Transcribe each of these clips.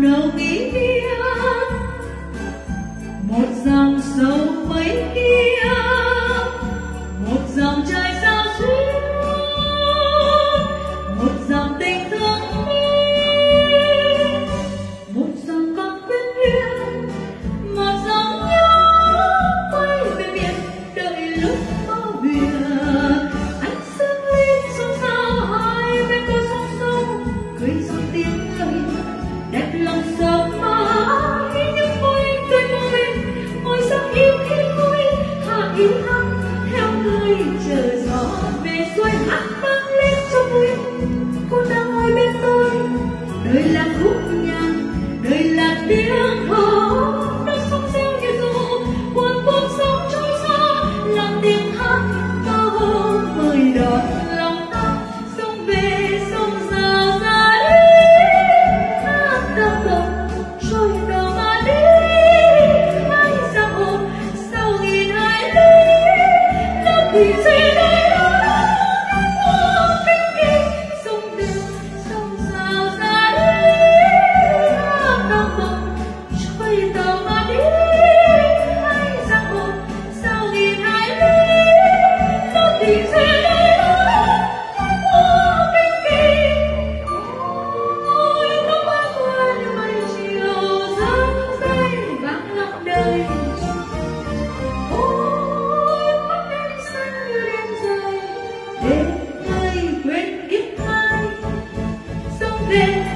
know me. Le lapou then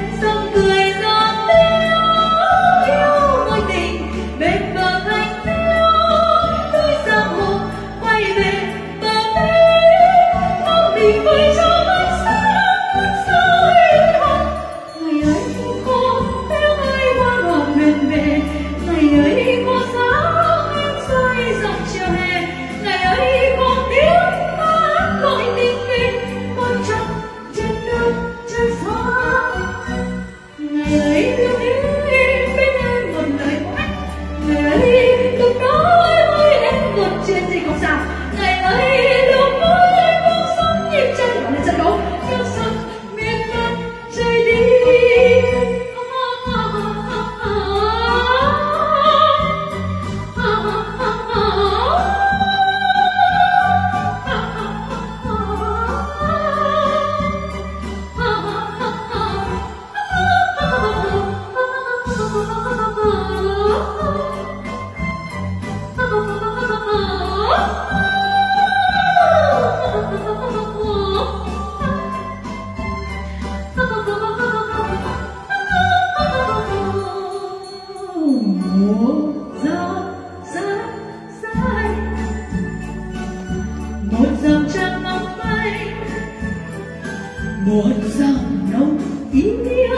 một giọt nồng kia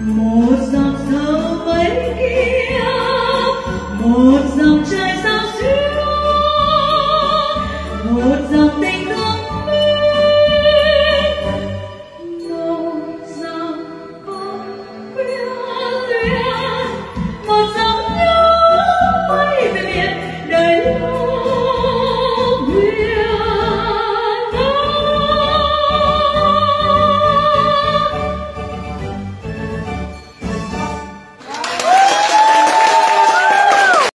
một giọt thơm mấy kia. Một